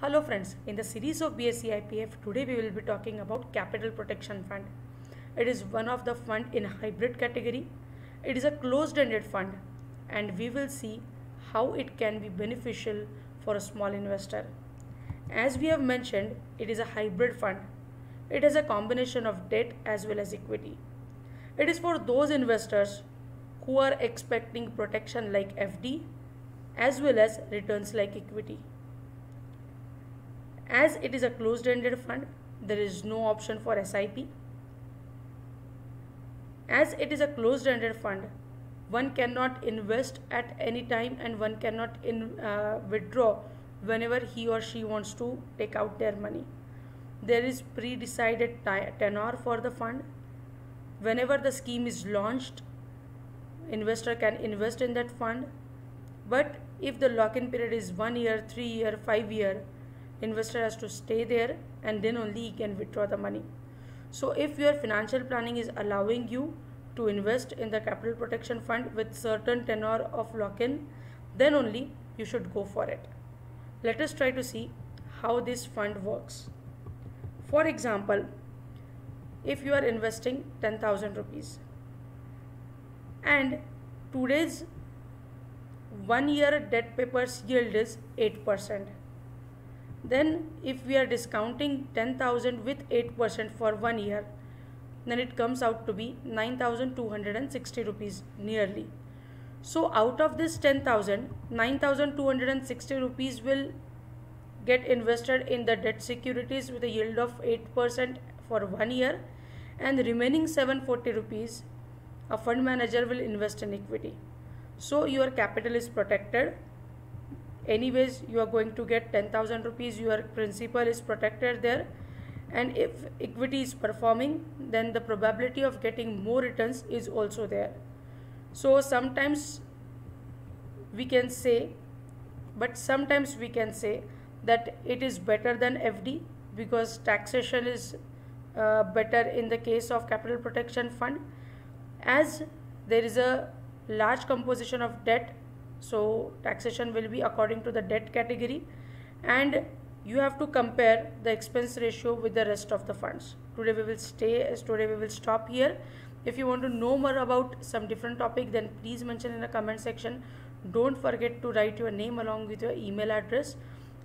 Hello friends, in the series of BSE IPF, today we will be talking about Capital Protection Fund. It is one of the fund in hybrid category. It is a closed-ended fund and we will see how it can be beneficial for a small investor. As we have mentioned, it is a hybrid fund. It has a combination of debt as well as equity. It is for those investors who are expecting protection like FD as well as returns like equity. As it is a closed-ended fund, there is no option for SIP. As it is a closed-ended fund, one cannot invest at any time and one cannot in, uh, withdraw whenever he or she wants to take out their money. There is pre-decided tenor for the fund. Whenever the scheme is launched, investor can invest in that fund. But if the lock-in period is one year, three year, five year, investor has to stay there and then only he can withdraw the money. So if your financial planning is allowing you to invest in the capital protection fund with certain tenor of lock-in then only you should go for it. Let us try to see how this fund works. For example if you are investing 10000 rupees and today's one year debt papers yield is 8 percent then if we are discounting 10,000 with 8% for one year, then it comes out to be 9,260 rupees nearly. So out of this 10,000, 9,260 rupees will get invested in the debt securities with a yield of 8% for one year and the remaining 740 rupees a fund manager will invest in equity. So your capital is protected anyways you are going to get 10000 rupees. Your principal is protected there. And if equity is performing then the probability of getting more returns is also there. So sometimes we can say but sometimes we can say that it is better than fd because taxation is uh, better in the case of capital protection fund. As there is a large composition of debt so taxation will be according to the debt category. And you have to compare the expense ratio with the rest of the funds. Today we will stay as today we will stop here. If you want to know more about some different topic then please mention in the comment section. Don't forget to write your name along with your email address.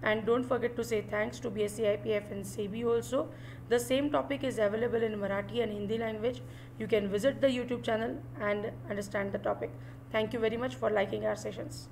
And don't forget to say thanks to BSE IPF and SEBI also. The same topic is available in Marathi and Hindi language. You can visit the YouTube channel and understand the topic. Thank you very much for liking our sessions.